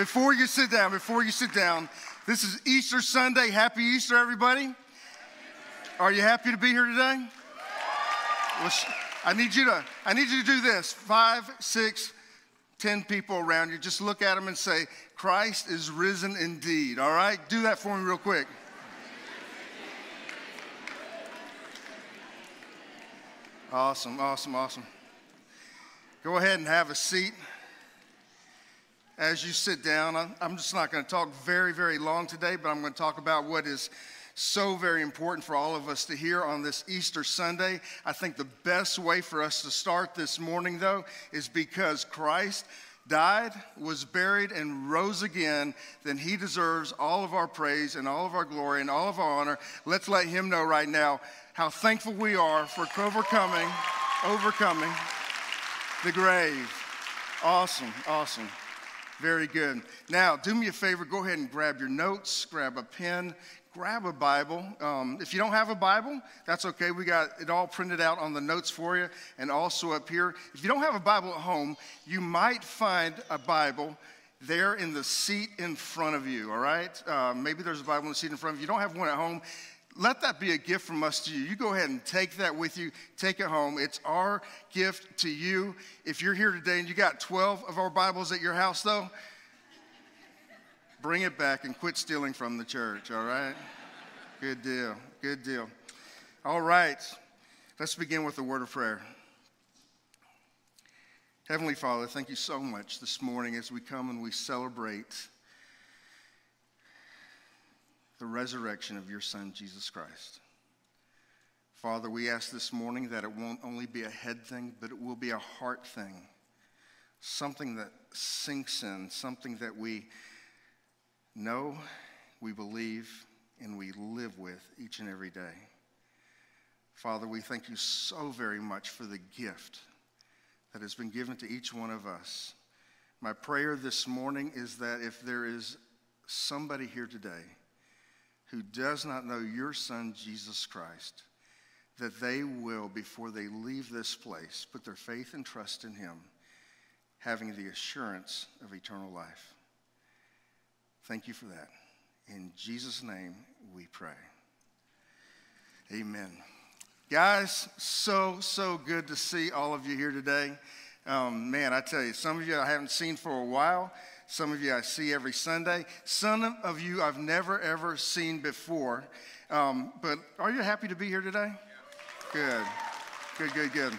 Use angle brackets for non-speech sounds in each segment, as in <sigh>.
before you sit down, before you sit down, this is Easter Sunday. Happy Easter, everybody. Are you happy to be here today? I need you to, I need you to do this. Five, six, ten people around you. Just look at them and say, Christ is risen indeed. All right? Do that for me real quick. Awesome, awesome, awesome. Go ahead and have a seat. As you sit down, I'm just not going to talk very, very long today, but I'm going to talk about what is so very important for all of us to hear on this Easter Sunday. I think the best way for us to start this morning, though, is because Christ died, was buried, and rose again, then he deserves all of our praise and all of our glory and all of our honor. Let's let him know right now how thankful we are for overcoming, overcoming the grave. Awesome, awesome. Very good. Now, do me a favor, go ahead and grab your notes, grab a pen, grab a Bible. Um, if you don't have a Bible, that's okay. We got it all printed out on the notes for you and also up here. If you don't have a Bible at home, you might find a Bible there in the seat in front of you, all right? Uh, maybe there's a Bible in the seat in front of you. You don't have one at home, let that be a gift from us to you. You go ahead and take that with you, take it home. It's our gift to you. If you're here today and you got 12 of our Bibles at your house, though, bring it back and quit stealing from the church, all right? Good deal, good deal. All right, let's begin with a word of prayer. Heavenly Father, thank you so much this morning as we come and we celebrate the resurrection of your Son, Jesus Christ. Father, we ask this morning that it won't only be a head thing, but it will be a heart thing, something that sinks in, something that we know, we believe, and we live with each and every day. Father, we thank you so very much for the gift that has been given to each one of us. My prayer this morning is that if there is somebody here today who does not know your Son, Jesus Christ, that they will, before they leave this place, put their faith and trust in Him, having the assurance of eternal life. Thank you for that. In Jesus' name we pray. Amen. Guys, so, so good to see all of you here today. Um, man, I tell you, some of you I haven't seen for a while. Some of you I see every Sunday. Some of you I've never, ever seen before. Um, but are you happy to be here today? Good. Good, good, good.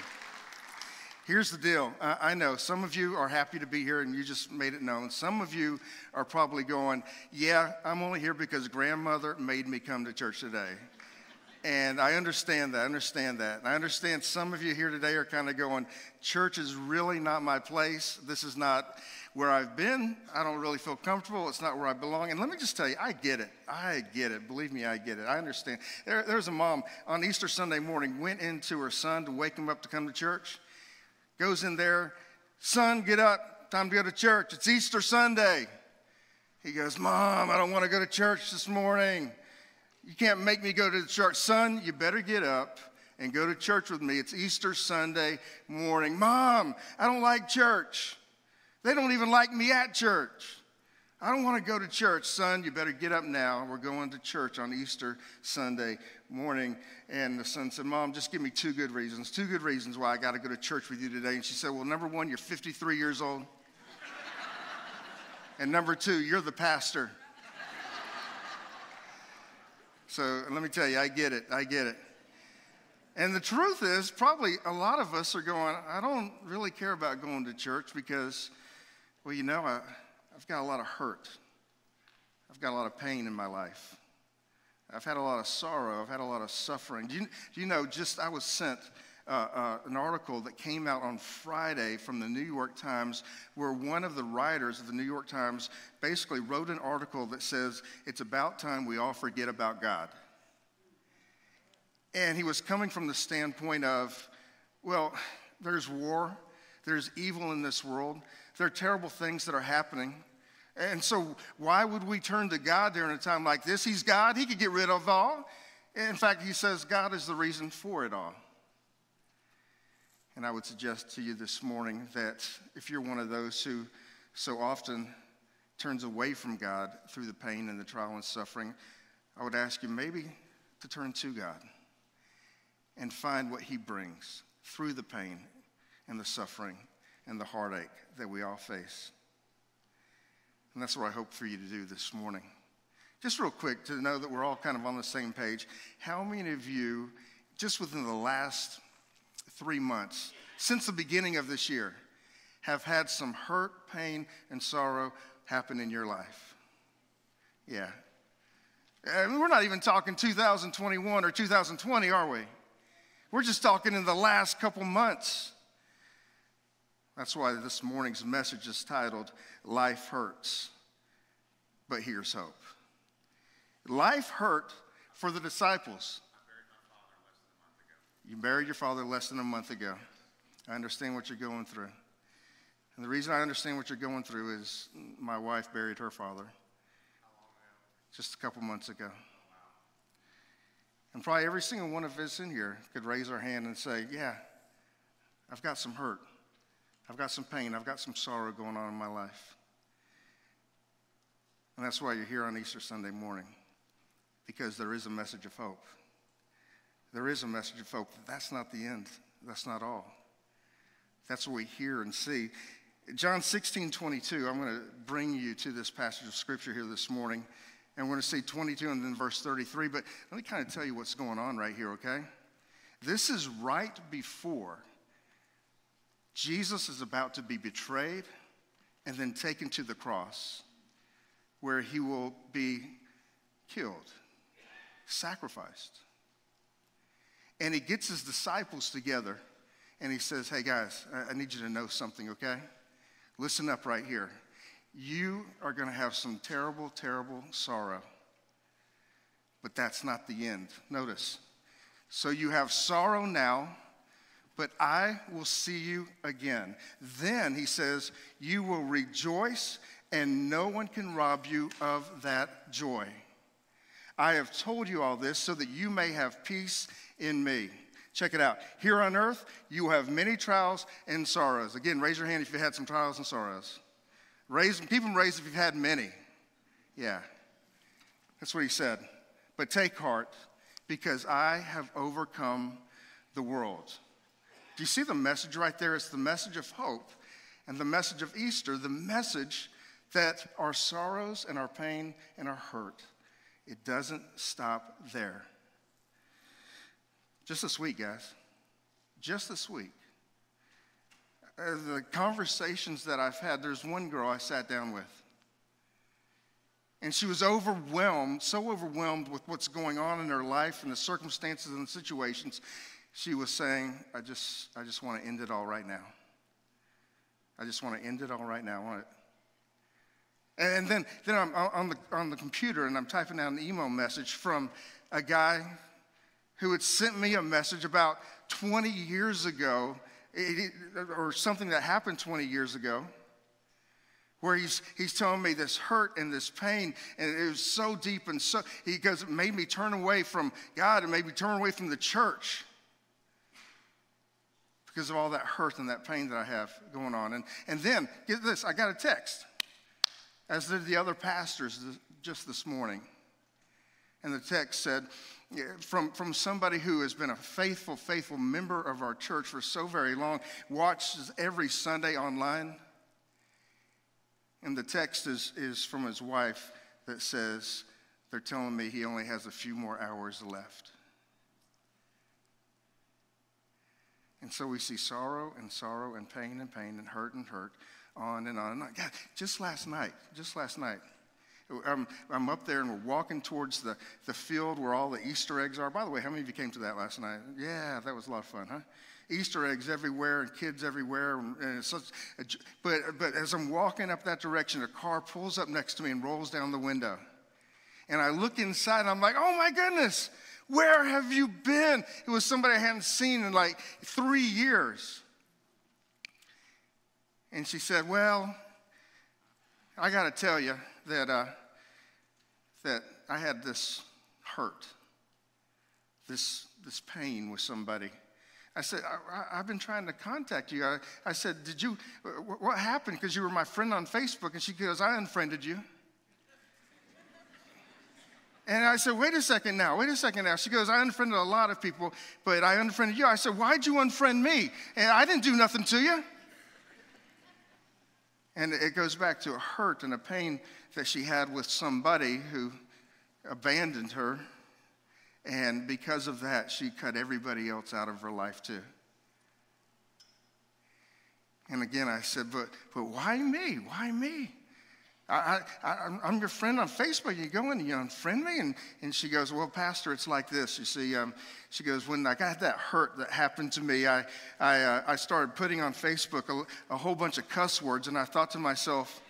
Here's the deal. I know some of you are happy to be here and you just made it known. Some of you are probably going, Yeah, I'm only here because grandmother made me come to church today. And I understand that. I understand that. And I understand some of you here today are kind of going, Church is really not my place. This is not where I've been. I don't really feel comfortable. It's not where I belong. And let me just tell you, I get it. I get it. Believe me, I get it. I understand. There, there's a mom on Easter Sunday morning went into her son to wake him up to come to church. Goes in there, son, get up. Time to go to church. It's Easter Sunday. He goes, Mom, I don't want to go to church this morning. You can't make me go to the church. Son, you better get up and go to church with me. It's Easter Sunday morning. Mom, I don't like church. They don't even like me at church. I don't want to go to church, son. You better get up now. We're going to church on Easter Sunday morning. And the son said, Mom, just give me two good reasons. Two good reasons why I got to go to church with you today. And she said, Well, number one, you're 53 years old. and number two, you're the pastor. so let me tell you, I get it. I get it. And the truth is, probably a lot of us are going, I don't really care about going to church because well, you know, I, I've got a lot of hurt. I've got a lot of pain in my life. I've had a lot of sorrow. I've had a lot of suffering. Do you, do you know, just I was sent uh, uh, an article that came out on Friday from the New York Times where one of the writers of the New York Times basically wrote an article that says, It's about time we all forget about God. And he was coming from the standpoint of, well, there's war, there's evil in this world. There are terrible things that are happening. And so, why would we turn to God during a time like this? He's God, He could get rid of all. In fact, He says God is the reason for it all. And I would suggest to you this morning that if you're one of those who so often turns away from God through the pain and the trial and suffering, I would ask you maybe to turn to God and find what He brings through the pain and the suffering and the heartache that we all face. And that's what I hope for you to do this morning. Just real quick to know that we're all kind of on the same page. How many of you, just within the last three months, since the beginning of this year, have had some hurt, pain, and sorrow happen in your life? Yeah. We're not even talking 2021 or 2020, are we? We're just talking in the last couple months. That's why this morning's message is titled Life Hurts, but Here's Hope. Life hurt for the disciples. You buried your father less than a month ago. I understand what you're going through. And the reason I understand what you're going through is my wife buried her father just a couple months ago. And probably every single one of us in here could raise our hand and say, Yeah, I've got some hurt. I've got some pain. I've got some sorrow going on in my life. And that's why you're here on Easter Sunday morning, because there is a message of hope. There is a message of hope. That's not the end, that's not all. That's what we hear and see. John 16, 22, I'm going to bring you to this passage of scripture here this morning. And we're going to see 22 and then verse 33. But let me kind of tell you what's going on right here, okay? This is right before Jesus is about to be betrayed and then taken to the cross, where he will be killed, sacrificed. And he gets his disciples together and he says, Hey guys, I need you to know something, okay? Listen up right here. You are going to have some terrible, terrible sorrow. But that's not the end. Notice. So you have sorrow now, but I will see you again. Then, he says, you will rejoice, and no one can rob you of that joy. I have told you all this so that you may have peace in me. Check it out. Here on earth, you have many trials and sorrows. Again, raise your hand if you've had some trials and sorrows. Raise, keep them raised if you've had many. Yeah. That's what he said. But take heart, because I have overcome the world. Do you see the message right there? It's the message of hope and the message of Easter, the message that our sorrows and our pain and our hurt, it doesn't stop there. Just this week, guys. Just this week. Uh, the conversations that I've had, there's one girl I sat down with. And she was overwhelmed, so overwhelmed with what's going on in her life and the circumstances and the situations. She was saying, I just, I just want to end it all right now. I just want to end it all right now. I want. And then, then I'm on the, on the computer and I'm typing out an email message from a guy who had sent me a message about 20 years ago or something that happened 20 years ago where he's, he's telling me this hurt and this pain, and it was so deep and so, he goes, it made me turn away from God and made me turn away from the church because of all that hurt and that pain that I have going on. And, and then, get this, I got a text, as did the other pastors just this morning. And the text said, from, from somebody who has been a faithful, faithful member of our church for so very long, watches every Sunday online. And the text is, is from his wife that says, They're telling me he only has a few more hours left. And so we see sorrow and sorrow and pain and pain and hurt and hurt on and on and on. God, just last night, just last night, I'm, I'm up there and we're walking towards the, the field where all the Easter eggs are. By the way, how many of you came to that last night? Yeah, that was a lot of fun, huh? Easter eggs everywhere and kids everywhere. And such a, but, but as I'm walking up that direction, a car pulls up next to me and rolls down the window. And I look inside and I'm like, oh my goodness, where have you been? It was somebody I hadn't seen in like three years. And she said, well, I got to tell you that uh, that I had this hurt, this, this pain with somebody I said, I, have been trying to contact you. I, I said, Did you, what happened? Because you were my friend on Facebook. And she goes, I unfriended you. And I said, Wait a second now, wait a second now. She goes, I unfriended a lot of people, but I unfriended you. I said, Why'd you unfriend me? And I didn't do nothing to you. And it goes back to a hurt and a pain that she had with somebody who abandoned her. And because of that, she cut everybody else out of her life too. And again, I said, but, but why me? Why me? I, I'm your friend on Facebook. You go in and you unfriend me? And, and she goes, Well, Pastor, it's like this. You see, um, she goes, When I got that hurt that happened to me, I, I, uh, I started putting on Facebook a, a whole bunch of cuss words, and I thought to myself,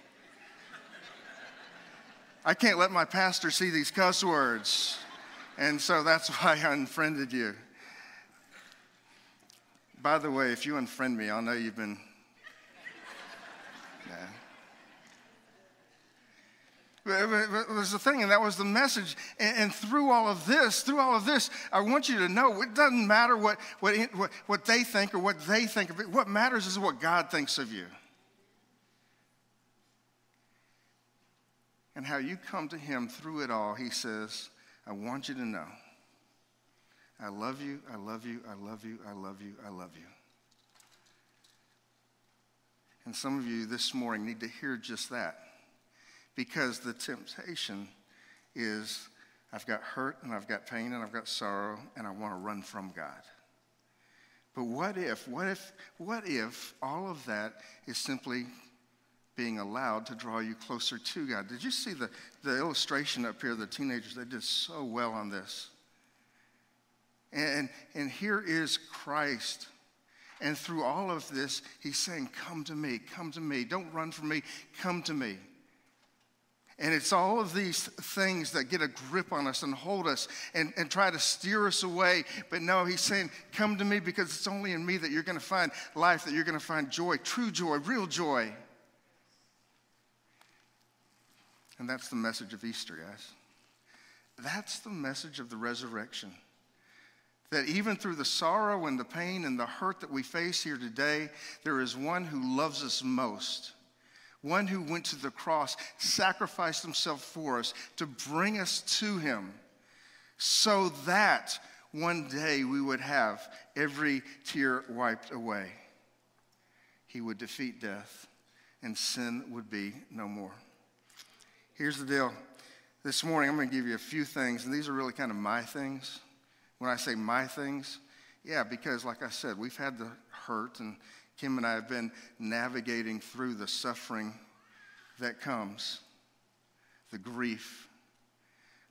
I can't let my pastor see these cuss words. And so that's <laughs> why I unfriended you. By the way, if you unfriend me, I'll know you've been. It was the thing, and that was the message. And, and, through all of this, through all of this, I want you to know it doesn't matter what, what, what, what they think or what they think of it. What matters is what God thinks of you. And how you come to Him through it all, He says, I want you to know I love you, I love you, I love you, I love you, I love you. And some of you this morning need to hear just that because the temptation is I've got hurt and I've got pain and I've got sorrow and I want to run from God. But what if, what if, what if all of that is simply being allowed to draw you closer to God? Did you see the, the illustration up here? The teenagers, they did so well on this. And, and here is Christ. And through all of this, he's saying, Come to me, come to me. Don't run from me, come to me. And it's all of these things that get a grip on us and hold us and, and try to steer us away. But no, he's saying, Come to me because it's only in me that you're going to find life, that you're going to find joy, true joy, real joy. And that's the message of Easter, guys. That's the message of the resurrection. That even through the sorrow and the pain and the hurt that we face here today, there is one who loves us most one who went to the cross, sacrificed himself for us to bring us to him so that one day we would have every tear wiped away. He would defeat death and sin would be no more. Here's the deal. This morning, I'm going to give you a few things, and these are really kind of my things. When I say my things, yeah, because like I said, we've had the hurt and Kim and I have been navigating through the suffering that comes, the grief.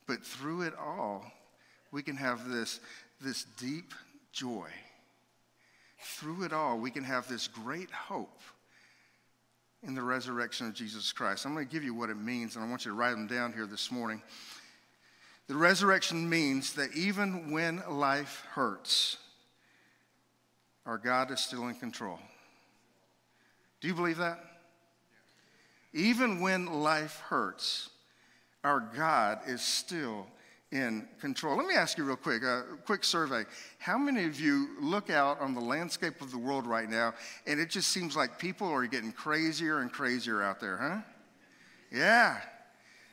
But through it all, we can have this, this deep joy. Through it all, we can have this great hope in the resurrection of Jesus Christ. I'm going to give you what it means, and I want you to write them down here this morning. The resurrection means that even when life hurts, our God is still in control. Do you believe that? Even when life hurts, our God is still in control. Let me ask you real quick, a quick survey. How many of you look out on the landscape of the world right now and it just seems like people are getting crazier and crazier out there, huh? Yeah.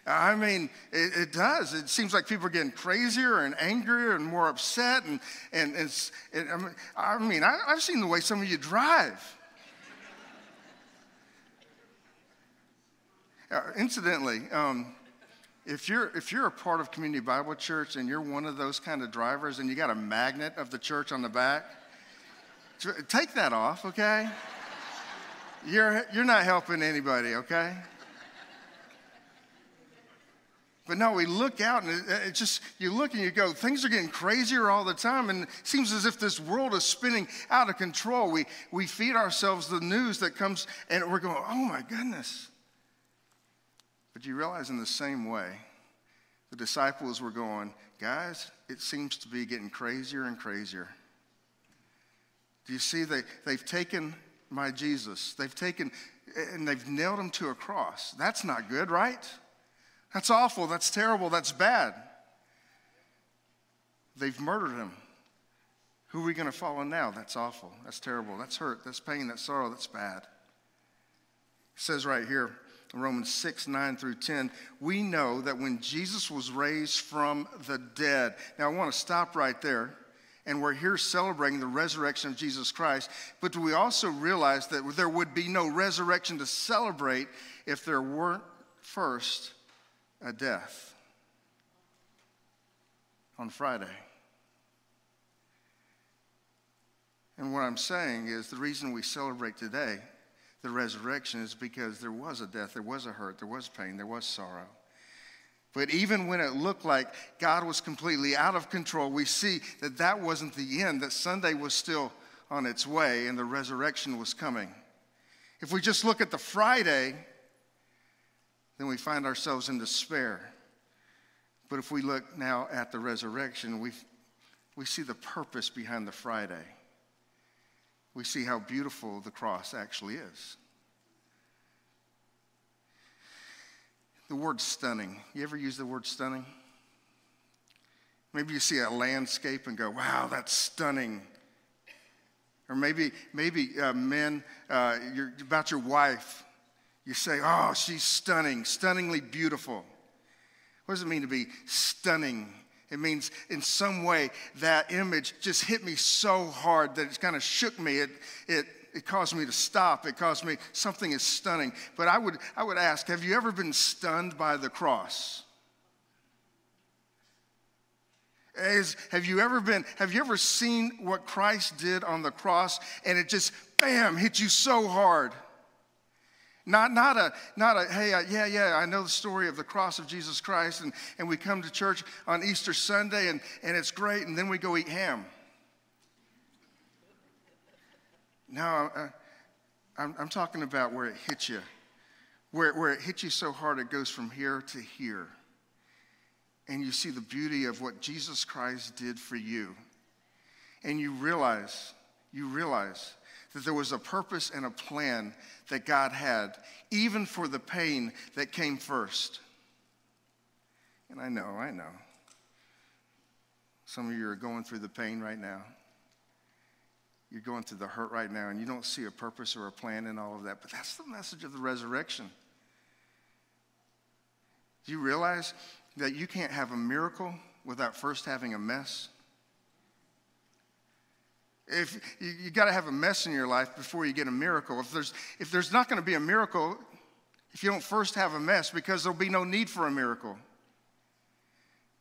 I mean, it, it does. It seems like people are getting crazier and angrier and more upset. And, and, and it, I mean, I, I've seen the way some of you drive. Uh, incidentally, um, if you're if you're a part of Community Bible Church and you're one of those kind of drivers and you got a magnet of the church on the back, take that off, okay? You're you're not helping anybody, okay? But no, we look out and it, it, just, you look and you go, things are getting crazier all the time. And it seems as if this world is spinning out of control. We, we feed ourselves the news that comes and we're going, oh my goodness. But you realize in the same way, the disciples were going, guys, it seems to be getting crazier and crazier. Do you see they, they've taken my Jesus, they've taken and they've nailed him to a cross. That's not good, right? That's awful, that's terrible, that's bad. They've murdered him. Who are we going to follow now? That's awful. That's terrible. That's hurt. That's pain. That's sorrow. That's bad. It says right here, Romans 6, 9 through 10, we know that when Jesus was raised from the dead. Now, I want to stop right there. And we're here celebrating the resurrection of Jesus Christ. But do we also realize that there would be no resurrection to celebrate if there weren't first a death on Friday? And what I'm saying is the reason we celebrate today the resurrection is because there was a death, there was a hurt, there was pain, there was sorrow. But even when it looked like God was completely out of control, we see that that wasn't the end, that Sunday was still on its way and the resurrection was coming. If we just look at the Friday, then we find ourselves in despair. But if we look now at the resurrection, we, we see the purpose behind the Friday we see how beautiful the cross actually is. The word stunning. You ever use the word stunning? Maybe you see a landscape and go, wow, that's stunning. Or maybe, maybe uh, men, uh, you're, about your wife, you say, oh, she's stunning, stunningly beautiful. What does it mean to be stunning? It means in some way that image just hit me so hard that it kind of shook me. It, it, it caused me to stop. It caused me, something is stunning. But I would, I would ask, have you ever been stunned by the cross? Is, have you ever been, have you ever seen what Christ did on the cross and it just, bam, hit you so hard? Not, not a, not a hey, uh, yeah, yeah, I know the story of the cross of Jesus Christ, and, and we come to church on Easter Sunday, and, and it's great, and then we go eat ham. No, uh, I'm, I'm talking about where it hits you, where, where it hits you so hard it goes from here to here. And you see the beauty of what Jesus Christ did for you. And you realize, you realize that there was a purpose and a plan that God had, even for the pain that came first. And I know, I know. Some of you are going through the pain right now. You're going through the hurt right now, and you don't see a purpose or a plan in all of that. But that's the message of the resurrection. Do you realize that you can't have a miracle without first having a mess? If you, you got to have a mess in your life before you get a miracle. If there's if there's not going to be a miracle, if you don't first have a mess, because there'll be no need for a miracle.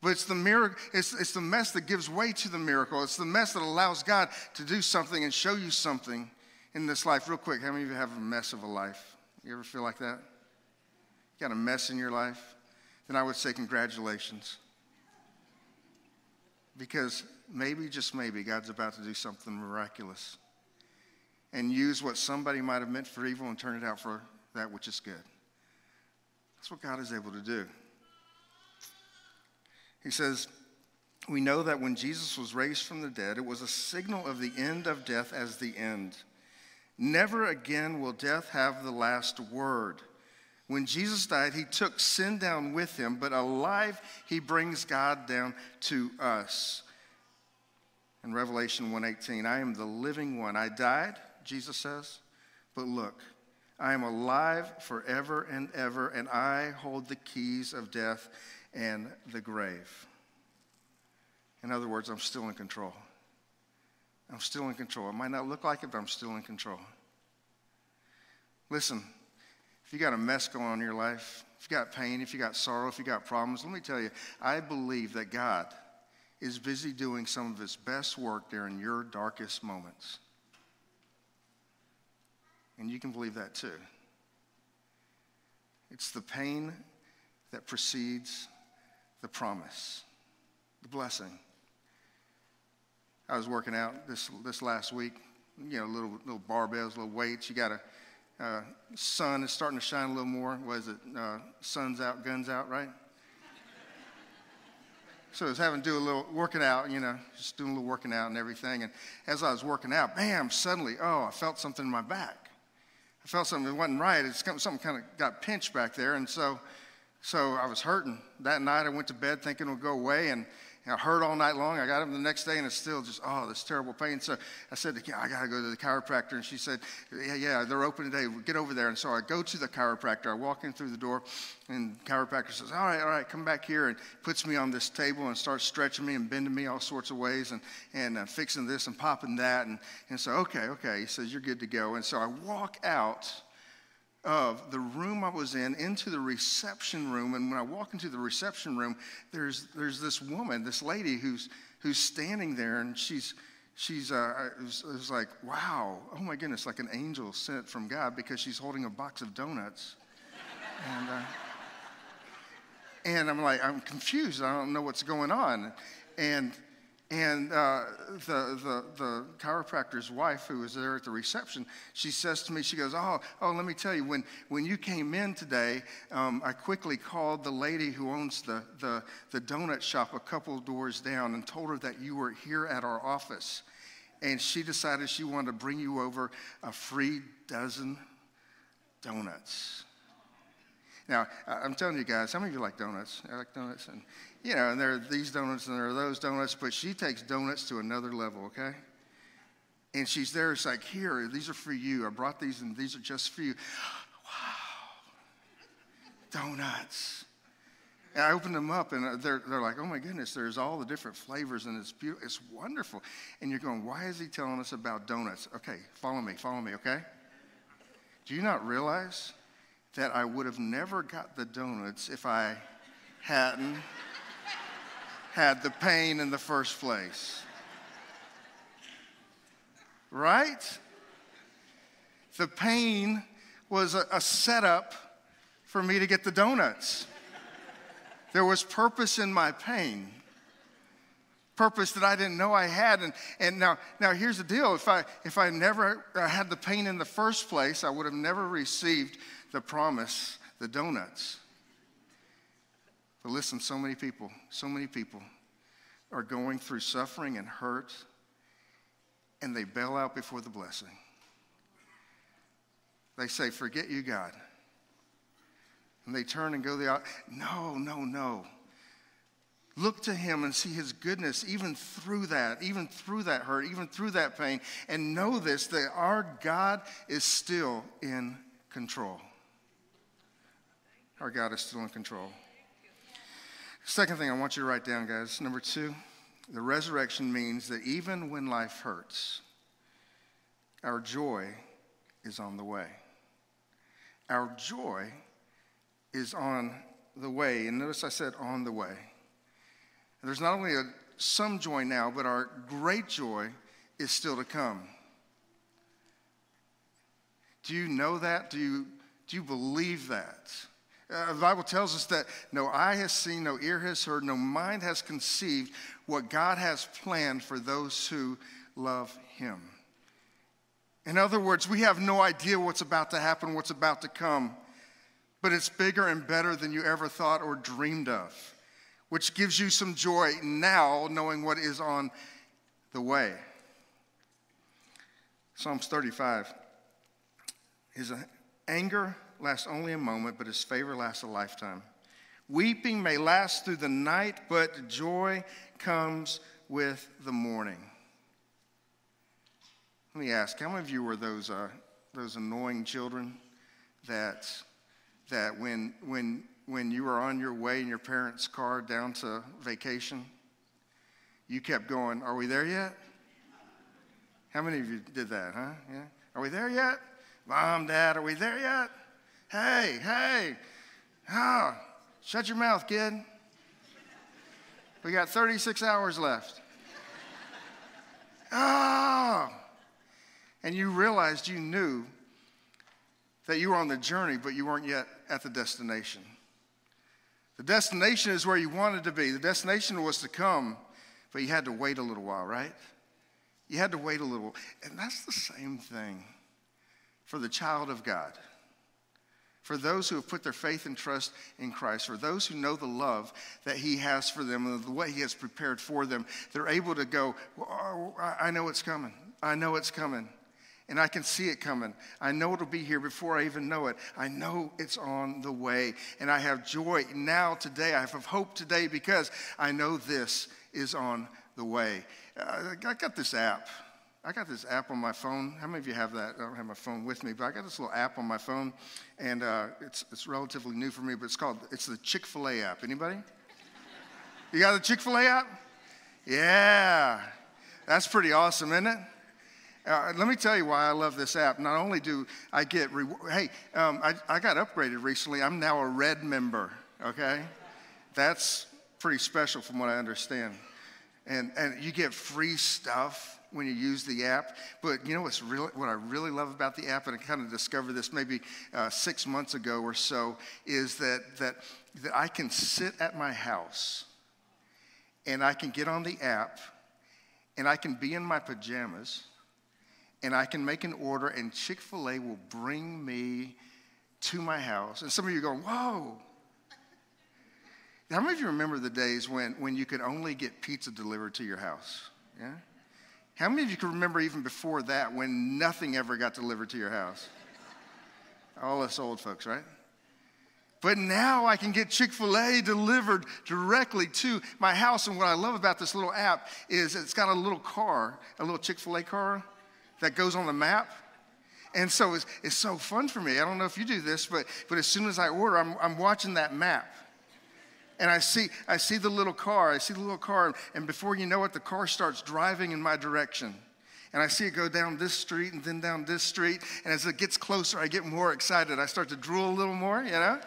But it's the miracle, it's, it's the mess that gives way to the miracle. It's the mess that allows God to do something and show you something in this life. Real quick, how many of you have a mess of a life? You ever feel like that? You got a mess in your life? Then I would say congratulations. Because maybe, just maybe, God's about to do something miraculous and use what somebody might have meant for evil and turn it out for that which is good. That's what God is able to do. He says, We know that when Jesus was raised from the dead, it was a signal of the end of death as the end. Never again will death have the last word. When Jesus died, he took sin down with him, but alive, he brings God down to us. In Revelation 1:18, I am the living one. I died, Jesus says, but look, I am alive forever and ever, and I hold the keys of death and the grave. In other words, I'm still in control. I'm still in control. It might not look like it, but I'm still in control. Listen, if you got a mess going on in your life, if you got pain, if you got sorrow, if you got problems, let me tell you, I believe that God is busy doing some of his best work during your darkest moments. And you can believe that too. It's the pain that precedes the promise, the blessing. I was working out this, this last week, you know, little, little barbells, little weights. You got to uh, sun is starting to shine a little more. What is it? Uh, sun's out, guns out, right? so I was having to do a little working out, you know, just doing a little working out and everything. And as I was working out, bam, suddenly, oh, I felt something in my back. I felt something that wasn't right. It's something kind of got pinched back there. And so, so I was hurting. That night I went to bed thinking it would go away. And, I hurt all night long. I got up the next day and it's still just, oh, this terrible pain. So I said, I got to go to the chiropractor. And she said, yeah, yeah, they're open today. Get over there. And so I go to the chiropractor. I walk in through the door and the chiropractor says, all right, all right, come back here and puts me on this table and starts stretching me and bending me all sorts of ways and, and uh, fixing this and popping that. And, and so, okay, okay. He says, you're good to go. And so I walk out of the room I was in into the reception room. And when I walk into the reception room, there's, there's this woman, this lady who's, who's standing there, and she's, she's uh, was, was like, wow, oh my goodness, like an angel sent from God because she's holding a box of donuts. and, uh, and I'm like, I'm confused. I don't know what's going on. And and uh, the, the, the chiropractor's wife, who was there at the reception, she says to me, she goes, Oh, oh let me tell you, when, when you came in today, um, I quickly called the lady who owns the, the, the donut shop a couple doors down and told her that you were here at our office. And she decided she wanted to bring you over a free dozen donuts. Now, I'm telling you guys, some of you like donuts? I like donuts. And you know, and there are these donuts and there are those donuts, but she takes donuts to another level, okay? And she's there, it's like, here, these are for you. I brought these and these are just for you. Wow. Donuts. And I opened them up and uh, they're, they're like, oh my goodness, there's all the different flavors and it's beautiful. It's wonderful. And you're going, why is he telling us about donuts? Okay, follow me, follow me, okay? Do you not realize that I would have never got the donuts if I hadn't had the pain in the first place. Right? The pain was a, a setup for me to get the donuts. There was purpose in my pain purpose that I didn't know I had. And, and now, now here's the deal. If I, if I never had the pain in the first place, I would have never received the promise, the donuts. But listen, so many people, so many people are going through suffering and hurt, and they bail out before the blessing. They say, Forget you, God. And they turn and go the. No, no, no. Look to him and see his goodness even through that, even through that hurt, even through that pain. And know this that our God is still in control. Our God is still in control. Second thing I want you to write down, guys. Number two, the resurrection means that even when life hurts, our joy is on the way. Our joy is on the way. And notice I said on the way. And there's not only a, some joy now, but our great joy is still to come. Do you know that? Do you, do you believe that? Uh, the Bible tells us that no eye has seen, no ear has heard, no mind has conceived what God has planned for those who love Him. In other words, we have no idea what's about to happen, what's about to come, but it's bigger and better than you ever thought or dreamed of, which gives you some joy now knowing what is on the way. Psalms 35 His anger lasts only a moment, but his favor lasts a lifetime. Weeping may last through the night, but joy comes with the morning. Let me ask, how many of you were those, uh, those annoying children that, that when, when, when you were on your way in your parents' car down to vacation, you kept going, Are we there yet? How many of you did that, huh? Yeah. Are we there yet? Mom, Dad, are we there yet? Hey, hey, ah, shut your mouth, kid. We got 36 hours left. Oh, and you realized you knew that you were on the journey, but you weren't yet at the destination. The destination is where you wanted to be. The destination was to come, but you had to wait a little while, right? You had to wait a little. And that's the same thing for the child of God for those who have put their faith and trust in Christ, for those who know the love that He has for them and the way He has prepared for them, they're able to go, oh, I know it's coming. I know it's coming. And I can see it coming. I know it'll be here before I even know it. I know it's on the way. And I have joy now today. I have hope today because I know this is on the way. Uh, I got this app. I got this app on my phone. How many of you have that? I don't have my phone with me, but I got this little app on my phone, and uh, it's, it's relatively new for me, but it's called, it's the Chick-fil-A app. Anybody? You got the Chick-fil-A app? Yeah. That's pretty awesome, isn't it? Uh, let me tell you why I love this app. Not only do I get, hey, um, I, I got upgraded recently. I'm now a red member, okay? That's pretty special from what I understand. And, and you get free stuff when you use the app. But you know what's really, what I really love about the app, and I kind of discovered this maybe uh, six months ago or so, is that, that, that I can sit at my house and I can get on the app and I can be in my pajamas and I can make an order, and Chick fil A will bring me to my house. And some of you are going, Whoa. How many of you remember the days when, when you could only get pizza delivered to your house? Yeah? How many of you can remember even before that when nothing ever got delivered to your house? All us old folks, right? But now I can get Chick fil A delivered directly to my house. And what I love about this little app is it's got a little car, a little Chick fil A car that goes on the map. And so it's, it's so fun for me. I don't know if you do this, but, but as soon as I order, I'm, I'm watching that map. And I see, I see the little car, I see the little car, and before you know it, the car starts driving in my direction. And I see it go down this street and then down this street. And as it gets closer, I get more excited. I start to drool a little more, you know?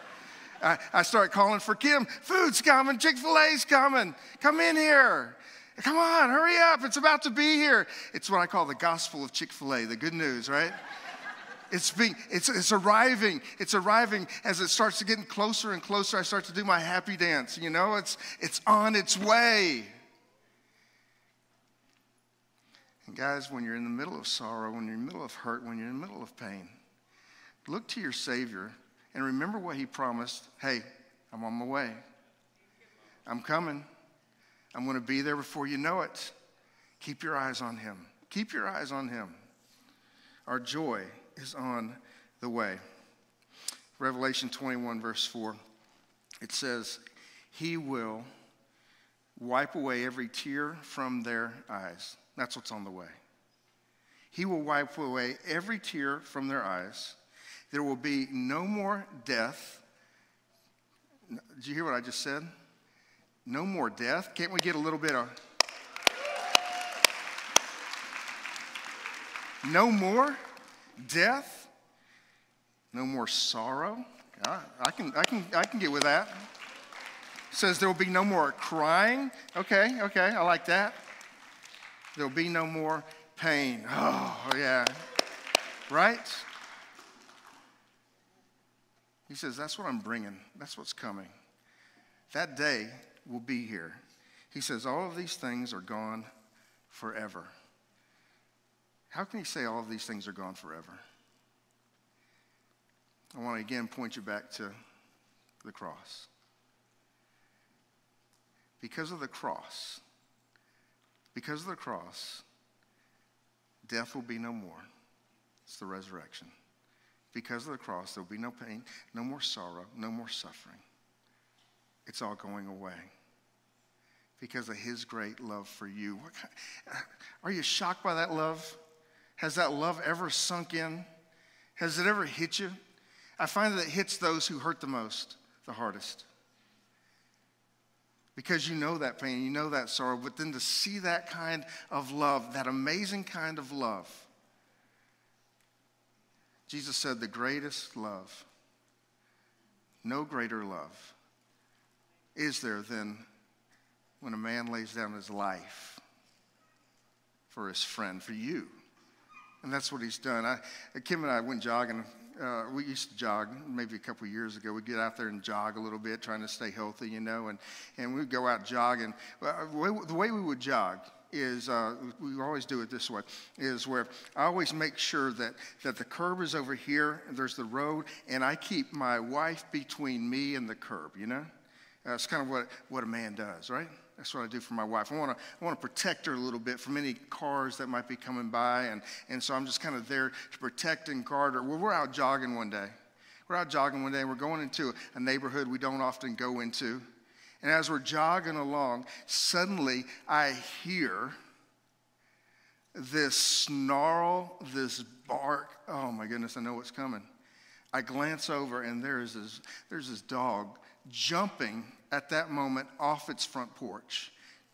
I, I start calling for Kim, food's coming, Chick fil A's coming, come in here. Come on, hurry up. It's about to be here. It's what I call the gospel of Chick fil A, the good news, right? <laughs> It's, being, it's, it's arriving. It's arriving as it starts to getting closer and closer. I start to do my happy dance. You know, it's, it's on its way. And guys, when you're in the middle of sorrow, when you're in the middle of hurt, when you're in the middle of pain, look to your Savior and remember what He promised. Hey, I'm on my way. I'm coming. I'm going to be there before you know it. Keep your eyes on him. Keep your eyes on him. Our joy is on the way. Revelation 21, verse 4, it says, He will wipe away every tear from their eyes. That's what's on the way. He will wipe away every tear from their eyes. There will be no more death. Did you hear what I just said? No more death. Can't we get a little bit of. No more death. No more sorrow. I, can, I, can, I can get with that. says there will be no more crying. Okay, okay, I like that. There will be no more pain. Oh, yeah. Right? He says, That's what I'm bringing. That's what's coming. That day will be here. He says, All of these things are gone forever. How can he say all of these things are gone forever? I want to again point you back to the cross. Because of the cross, because of the cross, death will be no more. It's the resurrection. Because of the cross, there will be no pain, no more sorrow, no more suffering it's all going away because of his great love for you. Are you shocked by that love? Has that love ever sunk in? Has it ever hit you? I find that it hits those who hurt the most, the hardest. Because you know that pain, you know that sorrow, but then to see that kind of love, that amazing kind of love, Jesus said, the greatest love, no greater love is there than when a man lays down his life for his friend, for you? And that's what he's done. I, Kim and I went jogging. Uh, we used to jog maybe a couple of years ago. We'd get out there and jog a little bit, trying to stay healthy, you know, and, and we'd go out jogging. the way we would jog is, uh, we always do it this way, is where I always make sure that, that the curb is over here, there's the road, and I keep my wife between me and the curb, you know? That's kind of what, what a man does, right? That's what I do for my wife. I want to I want to protect her a little bit from any cars that might be coming by, and, and so I'm just kind of there to protect and guard her. Well, we're out jogging one day. We're out jogging one day, we're going into a neighborhood we don't often go into, And as we're jogging along, suddenly I hear this snarl, this bark. Oh my goodness, I know what's coming. I glance over and there is this, there's this dog jumping at that moment off its front porch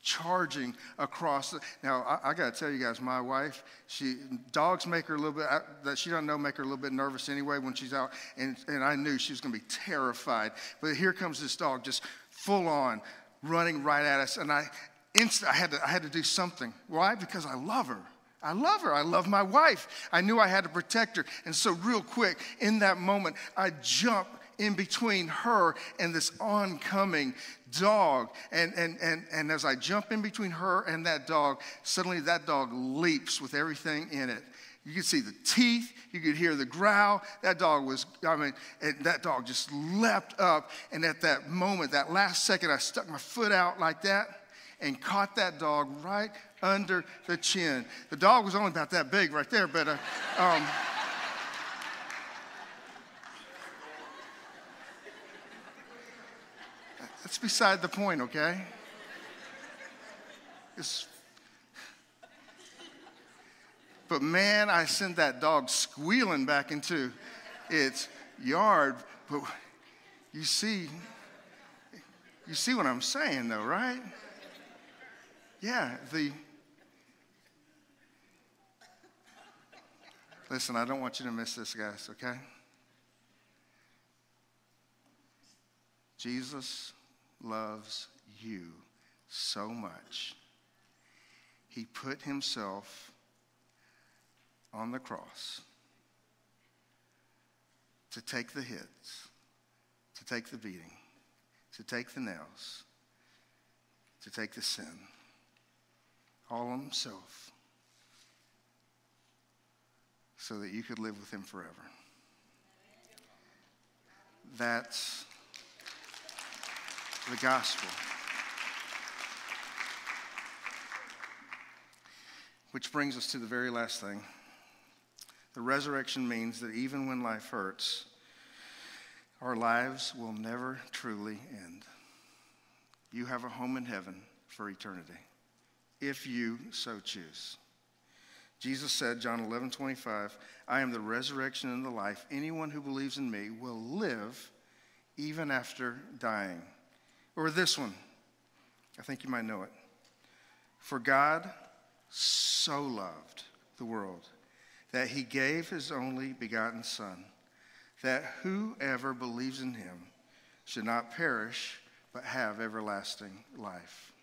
charging across. The, now, I, I got to tell you guys, my wife, she dogs make her a little bit uh, that she doesn't know make her a little bit nervous anyway when she's out, and and I knew she was going to be terrified. But here comes this dog, just full on, running right at us, and I instant I had to I had to do something. Why? Because I love her. I love her. I love my wife. I knew I had to protect her. And so, real quick, in that moment, I jump in between her and this oncoming dog. And, and, and, and as I jump in between her and that dog, suddenly that dog leaps with everything in it. You could see the teeth, you could hear the growl. That dog was, I mean, that dog just leapt up. And at that moment, that last second, I stuck my foot out like that and caught that dog right under the chin. The dog was only about that big right there, but uh, um, That's beside the point, okay? It's, but man, I sent that dog squealing back into its yard. But you see, you see what I'm saying, though, right? Yeah, the. Listen, I don't want you to miss this, guys, okay? Jesus loves you so much. He put himself on the cross to take the hits, to take the beating, to take the nails, to take the sin, all on himself, so that you could live with him forever. That's the gospel. Which brings us to the very last thing. The resurrection means that even when life hurts, our lives will never truly end. You have a home in heaven for eternity, if you so choose. Jesus said, John 11, 25, I am the resurrection and the life. Anyone who believes in me will live even after dying. Or this one. I think you might know it. For God so loved the world that he gave his only begotten Son, that whoever believes in him should not perish, but have everlasting life.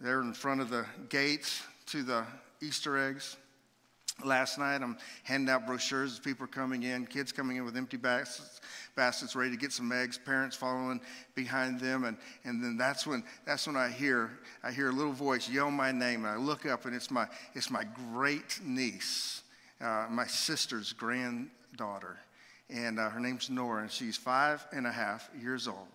They're in front of the gates to the Easter eggs Last night, I'm handing out brochures as people are coming in, kids coming in with empty baskets, baskets ready to get some eggs, parents following behind them. And, and then that's when, that's when I hear, I hear a little voice yell my name. And I look up, and it's my, it's my great niece, uh, my sister's granddaughter. And uh, her name's Nora, and she's five and a half years old.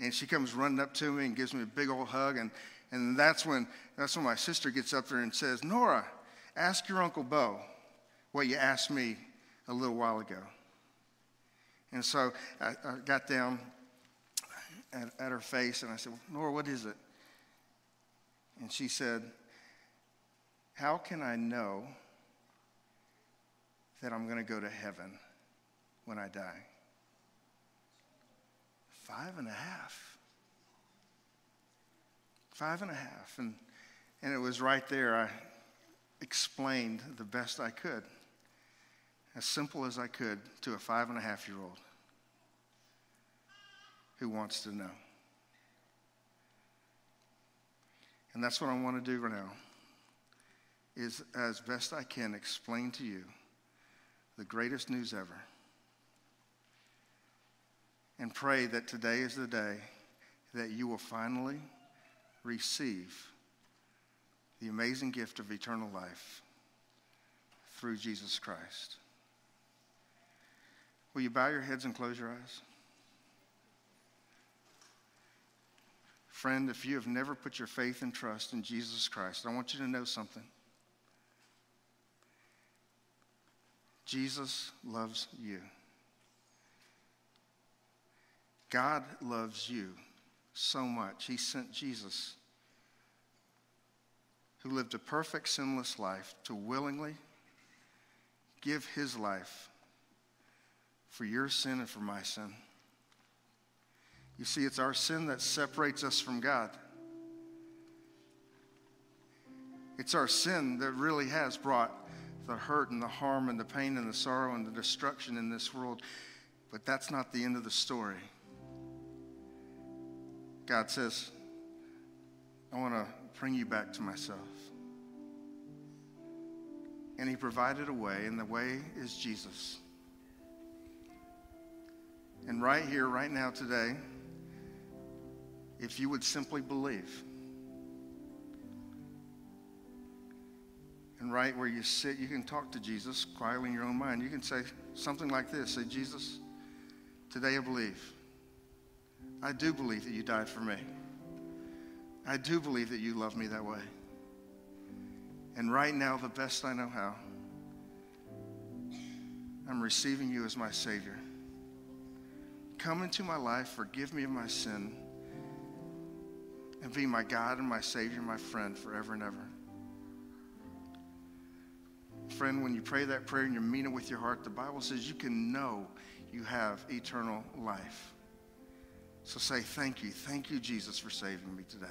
And she comes running up to me and gives me a big old hug. And, and that's, when, that's when my sister gets up there and says, Nora, Ask your Uncle Bo what you asked me a little while ago. And so I, I got down at, at, her face and I said, Nora, what is it? And she said, How can I know that I'm going to go to heaven when I die? Five and a half. Five and a half. And, and it was right there. I, explained the best I could, as simple as I could, to a five and a half year old who wants to know. And that's what I want to do right now is as best I can explain to you the greatest news ever. And pray that today is the day that you will finally receive the amazing gift of eternal life through Jesus Christ. Will you bow your heads and close your eyes? Friend, if you have never put your faith and trust in Jesus Christ, I want you to know something. Jesus loves you. God loves you so much. He sent Jesus, who lived a perfect, sinless life, to willingly give his life for your sin and for my sin. You see, it's our sin that separates us from God. It's our sin that really has brought the hurt and the harm and the pain and the sorrow and the destruction in this world. But that's not the end of the story. God says, I want to bring you back to myself. And He provided a way, and the way is Jesus. And right here, right now, today, if you would simply believe, and right where you sit, you can talk to Jesus quietly in your own mind. You can say something like this Say, Jesus, today I believe. I do believe that you died for me. I do believe that you love me that way. And right now, the best I know how, I'm receiving you as my Savior. Come into my life, forgive me of my sin, and be my God and my Savior, and my friend forever and ever. Friend, when you pray that prayer and you mean it with your heart, the Bible says you can know you have eternal life. So say, Thank you. Thank you, Jesus, for saving me today.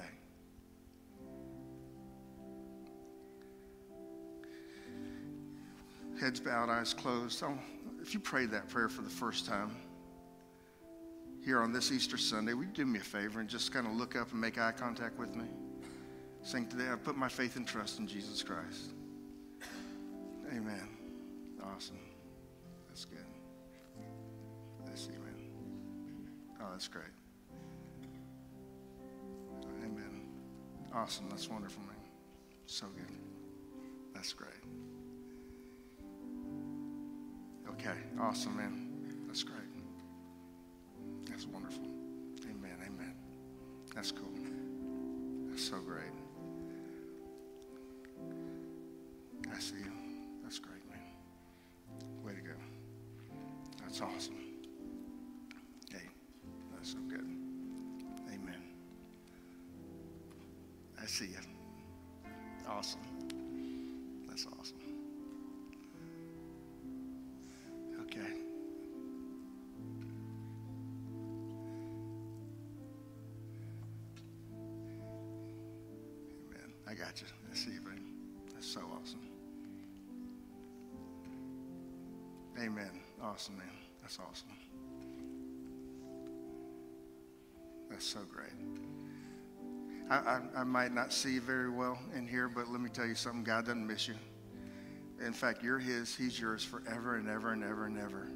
Heads bowed, eyes closed. Oh, if you prayed that prayer for the first time here on this Easter Sunday, would you do me a favor and just kind of look up and make eye contact with me? Saying, Today I put my faith and trust in Jesus Christ. Amen. Awesome. That's good. See, man. Oh, that's great. Amen. Awesome. That's wonderful, man. So good. That's great. Okay. Awesome, man. That's great. That's wonderful. Amen. Amen. That's cool. That's so great. I see you. That's great, man. Way to go. That's awesome. Hey, that's so good. Amen. I see you. Awesome. That's awesome. Got you. I see. That's so awesome. Amen. Awesome, man. That's awesome. That's so great. I, I, I, might not see very well in here, but let me tell you something God doesn't miss you. In fact, you're His, He's yours forever and ever and ever and ever.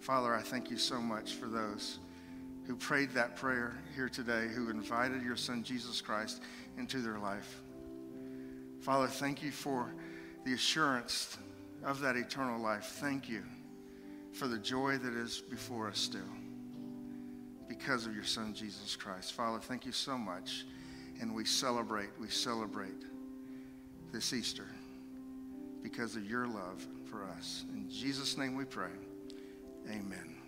Father, I thank you so much for those who prayed that prayer here today, who invited your Son, Jesus Christ, into their life. Father, thank you for the assurance of that eternal life. Thank you for the joy that is before us still because of your son, Jesus Christ. Father, thank you so much. And we celebrate, we celebrate this Easter because of your love for us. In Jesus' name we pray. Amen.